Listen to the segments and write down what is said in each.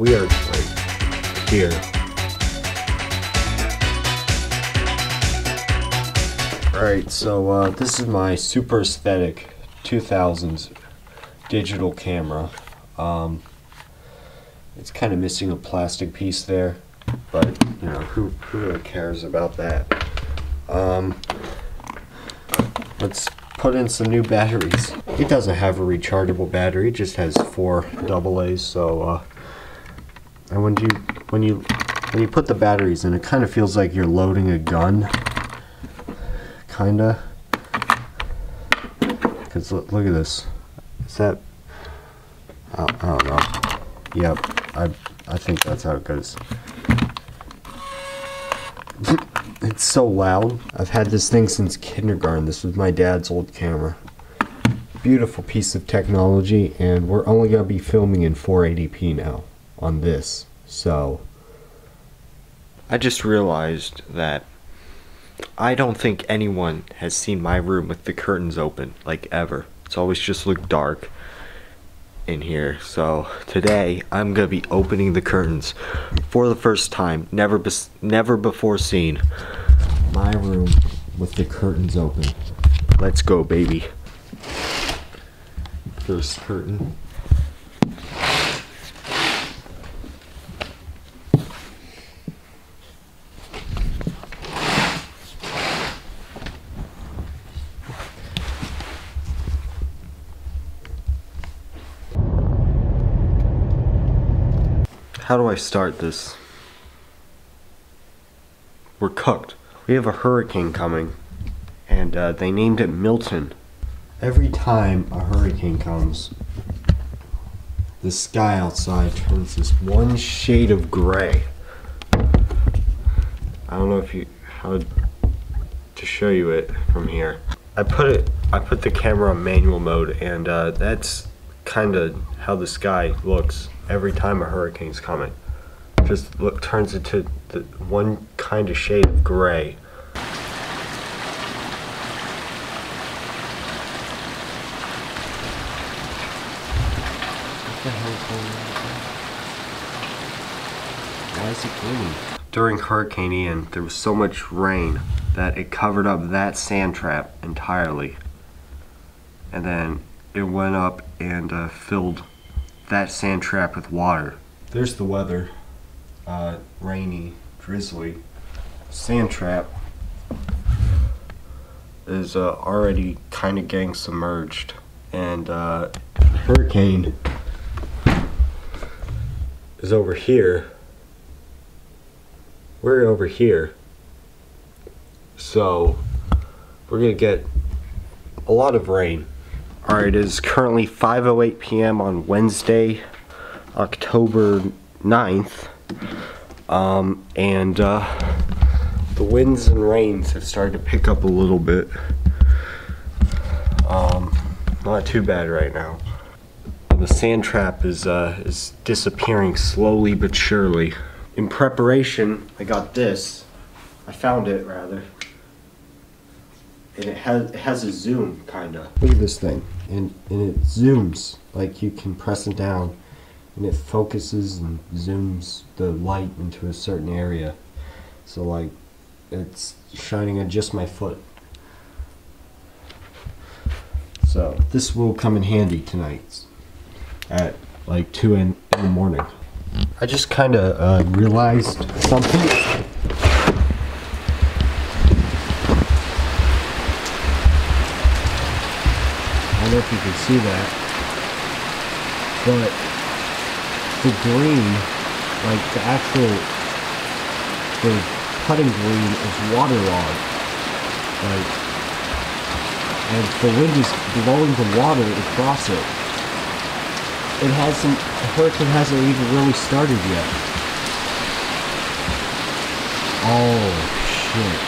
We are like here. Alright, so uh, this is my super aesthetic 2000s digital camera. Um, it's kind of missing a plastic piece there, but you know, who, who really cares about that? Um, let's put in some new batteries. It doesn't have a rechargeable battery, it just has four double A's, so uh, and when you when you when you put the batteries in, it kind of feels like you're loading a gun kinda. Cause look, look at this. Is that? I, I don't know. Yep, I I think that's how it goes. it's so loud. I've had this thing since kindergarten. This was my dad's old camera. Beautiful piece of technology, and we're only gonna be filming in 480p now on this. So. I just realized that I don't think anyone has seen my room with the curtains open, like ever. It's always just looked dark in here. So today I'm gonna be opening the curtains for the first time, never bes never before seen. My room with the curtains open. Let's go, baby. First curtain. How do I start this? We're cooked. We have a hurricane coming, and uh, they named it Milton. Every time a hurricane comes, the sky outside turns this one shade of gray. I don't know if you how to show you it from here. I put it. I put the camera on manual mode, and uh, that's kind of how the sky looks every time a hurricane's coming. Just look turns into the one kind of shade of gray. What the hell's going on? Why is it green? During Hurricane Ian, there was so much rain that it covered up that sand trap entirely. And then it went up and uh, filled that sand trap with water. There's the weather. Uh, rainy, drizzly. Sand trap is uh, already kind of getting submerged. And uh, hurricane is over here. We're over here. So we're going to get a lot of rain. Alright, it is currently 5.08 p.m. on Wednesday, October 9th. Um, and uh, the winds and rains have started to pick up a little bit. Um, not too bad right now. The sand trap is, uh, is disappearing slowly but surely. In preparation, I got this. I found it, rather and it has it has a zoom kind of. Look at this thing, and and it zooms like you can press it down, and it focuses and zooms the light into a certain area. So like, it's shining on just my foot. So this will come in handy tonight at like two in, in the morning. I just kind of uh, realized something. Don't know if you can see that. But the green, like the actual, the putting green is waterlogged. Like, and the wind is blowing the water across it. It hasn't, the hurricane hasn't even really started yet. Oh, shit.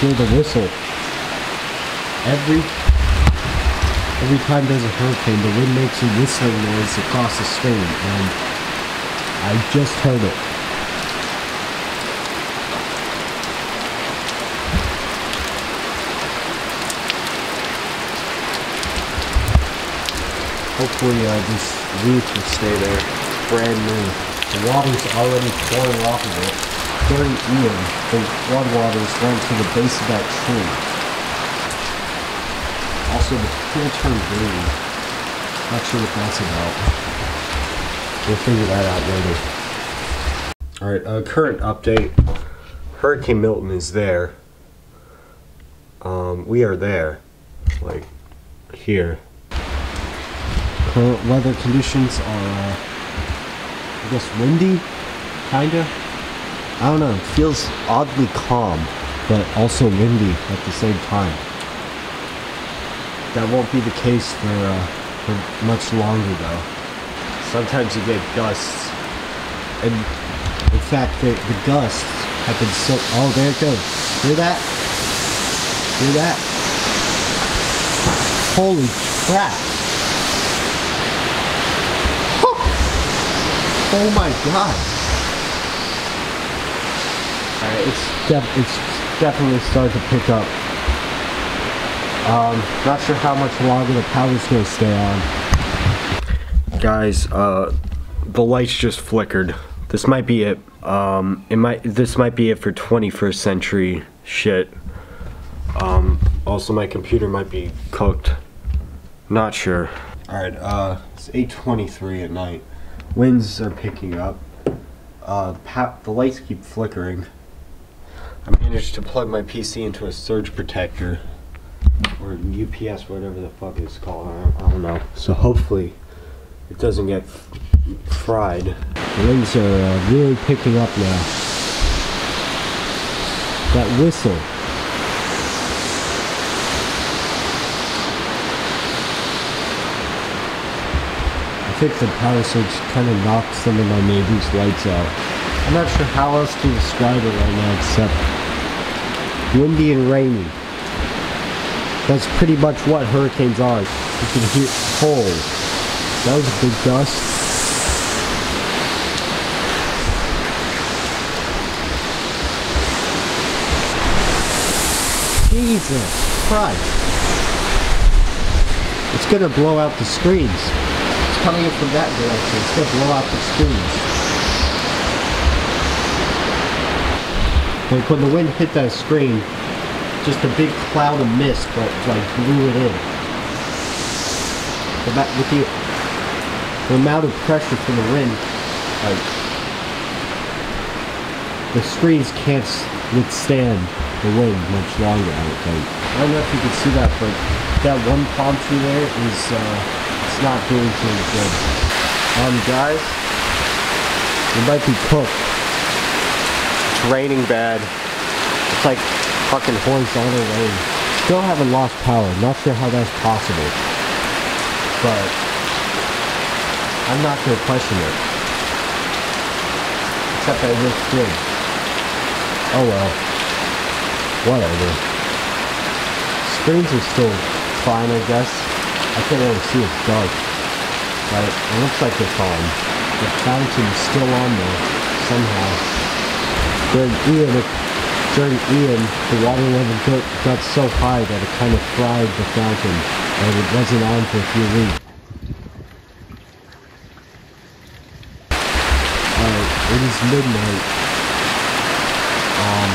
Hear the whistle. Every Every time there's a hurricane, the wind makes a whistling noise across the stream, and I just heard it. Hopefully uh, this roof will stay there. brand new. The water's already pouring off of it. During Ian, the floodwaters went to the base of that tree. Also, the pool turned green. Not sure what that's about. We'll figure that out later. Alright, uh, current update. Hurricane Milton is there. Um, we are there. Like, here. Current weather conditions are, uh, I guess, windy, kinda. I don't know. It feels oddly calm, but also windy at the same time. That won't be the case for, uh, for much longer, though. Sometimes you get gusts, and in fact, the, the gusts have been so. Oh, there it goes. Hear that? Hear that? Holy crap! Oh my god! Alright, it's def- it's definitely starting to pick up. Um, not sure how much longer the power's gonna stay on. Guys, uh, the lights just flickered. This might be it. Um, it might. This might be it for 21st century shit. Um, also, my computer might be cooked. Not sure. All right. Uh, it's 8:23 at night. Winds are picking up. Uh, the lights keep flickering. I managed to plug my PC into a surge protector or UPS, whatever the fuck it's called. I don't, I don't know. So hopefully, it doesn't get fried. The winds are uh, really picking up now. That whistle. I think the power surge kind of knocked some of my neighbor's lights out. I'm not sure how else to describe it right now except windy and rainy. That's pretty much what hurricanes are. You can hear cold. That was a big gust. Jesus Christ. It's gonna blow out the screens. It's coming in from that direction. It's gonna blow out the screens. Like when the wind hit that screen, just a big cloud of mist but like blew it in. The, with the, the amount of pressure from the wind, like the screens can't withstand the wind much longer. I don't think. I don't know if you can see that, but that one palm tree there is uh, it's not doing too good. Um, guys, it might be cooked. It's raining bad. It's like fucking rain. Still haven't lost power. Not sure how that's possible. But I'm not gonna question it. Except that it looks good. Oh well. Whatever. Screens are still fine, I guess. I can't really see it's dark. But it looks like they're fine. The fountain's still on there somehow. Ian, it, during Ian, the water level got, got so high that it kind of fried the fountain, and it wasn't on for a few weeks. Alright, it is midnight. Um,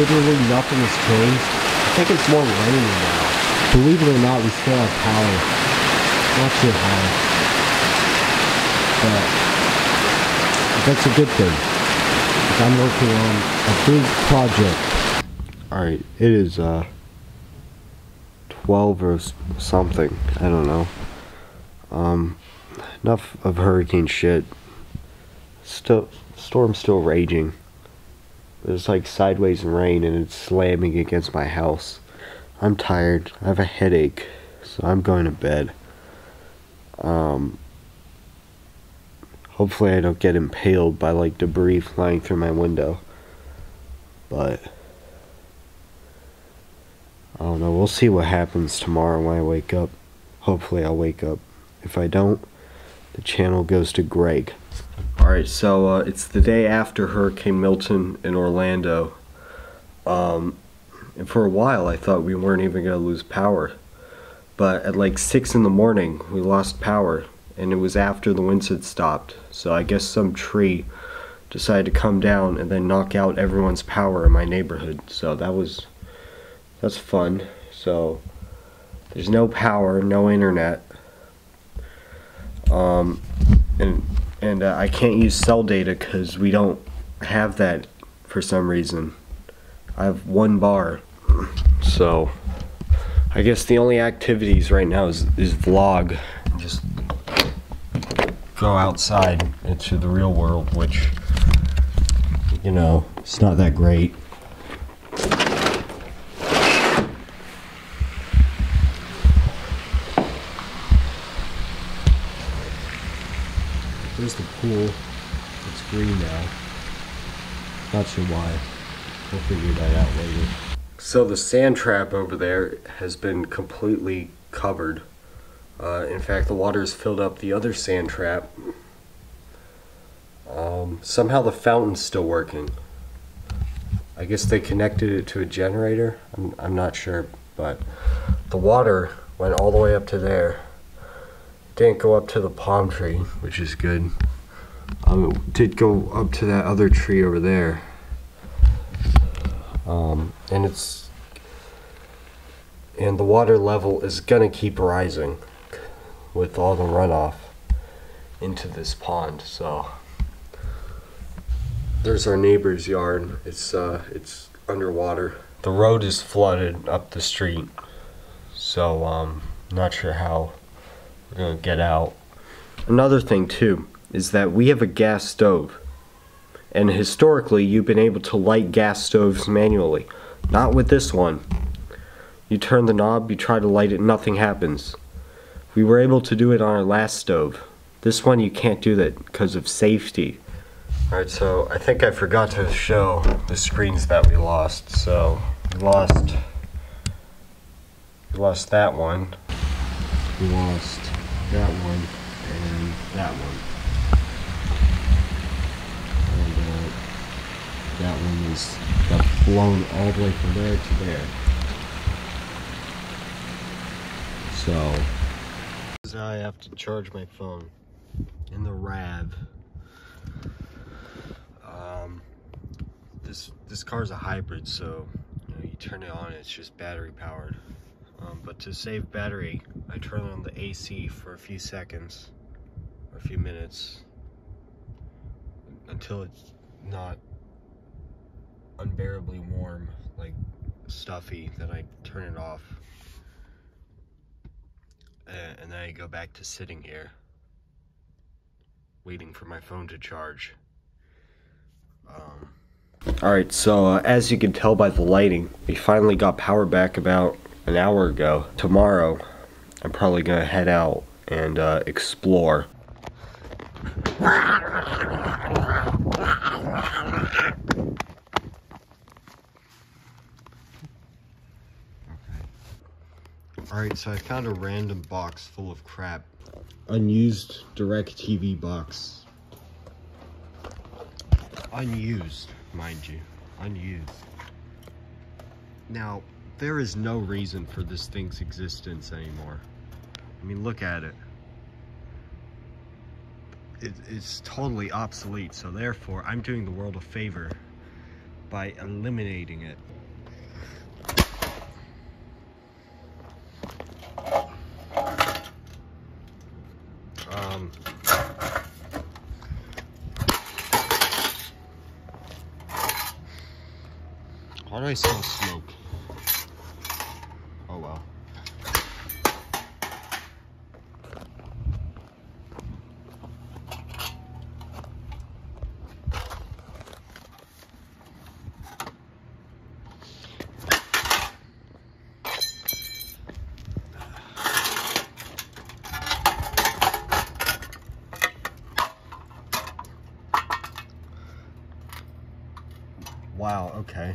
literally nothing has changed. I think it's more rainy now. Believe it or not, we still have power. Not too high. But that's a good thing. I'm working on a big project. Alright, it is uh 12 or something. I don't know. Um enough of hurricane shit. Still storm's still raging. There's like sideways rain and it's slamming against my house. I'm tired. I have a headache, so I'm going to bed. Um hopefully I don't get impaled by like debris flying through my window. But I don't know. We'll see what happens tomorrow when I wake up. Hopefully I'll wake up. If I don't, the channel goes to Greg. Alright, so uh, it's the day after Hurricane Milton in Orlando. Um, and for a while I thought we weren't even going to lose power. But at like 6 in the morning, we lost power. And it was after the winds had stopped. So I guess some tree decided to come down and then knock out everyone's power in my neighborhood. So that was that's fun. So there's no power, no internet. Um and and uh, I can't use cell data cuz we don't have that for some reason. I have one bar. So I guess the only activities right now is is vlog. Just go outside into the real world, which you know, it's not that great. There's the pool. It's green now. Not sure why. We'll figure that out later. So the sand trap over there has been completely covered. Uh, in fact, the water has filled up the other sand trap. Um, somehow the fountain's still working. I guess they connected it to a generator. I'm, I'm not sure, but the water went all the way up to there. Didn't go up to the palm tree, which is good. Um, it did go up to that other tree over there. Um, and it's and the water level is gonna keep rising with all the runoff into this pond. So there's our neighbor's yard. It's uh, it's underwater. The road is flooded up the street, so um, not sure how we're gonna get out. Another thing too is that we have a gas stove, and historically you've been able to light gas stoves manually. Not with this one. You turn the knob, you try to light it, nothing happens. We were able to do it on our last stove. This one you can't do that because of safety. Alright, so I think I forgot to show the screens that we lost. So we lost we lost that one. We lost that one and that one. And uh, that one was got blown all the way from there to there. So how I have to charge my phone in the RAV. Um, this this car is a hybrid, so you, know, you turn it on, it's just battery powered. Um, but to save battery, I turn on the AC for a few seconds, or a few minutes, until it's not unbearably warm, like stuffy, then I turn it off. And, and then I go back to sitting here, waiting for my phone to charge. Um, Alright, so uh, as you can tell by the lighting, we finally got power back about an hour ago. Tomorrow, I'm probably gonna head out and uh, explore. Alright, so I found a random box full of crap. Unused DirecTV box. Unused, mind you. Unused. Now, there is no reason for this thing's existence anymore. I mean, look at it. it it's totally obsolete, so therefore, I'm doing the world a favor by eliminating it. Um, Why do I smell smoke? Oh well. Wow, okay.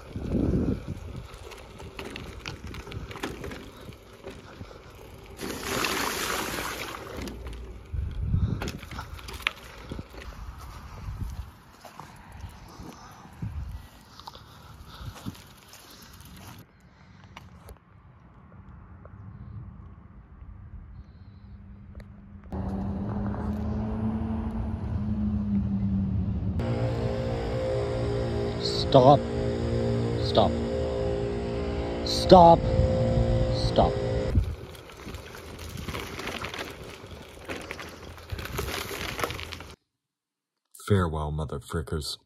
Stop. Stop. Stop. Stop. Farewell, mother frickers.